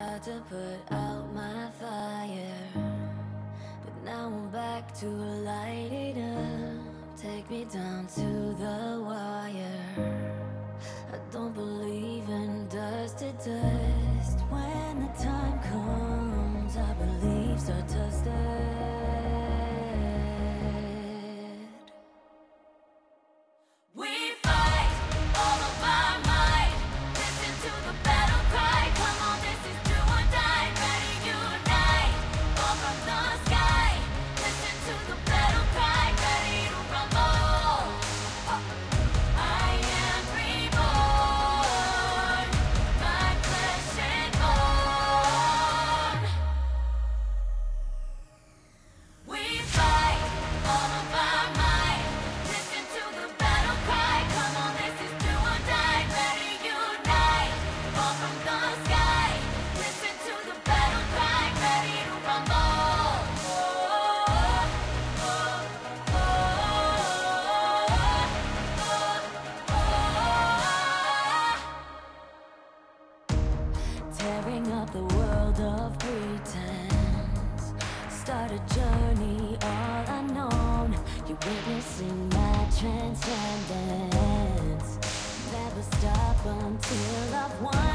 Tried to put out my fire, but now I'm back to light it up. Take me down to the wire. I don't believe in dust to dust. When the time comes, A journey all unknown. You're witnessing my transcendence. Never stop until I've won.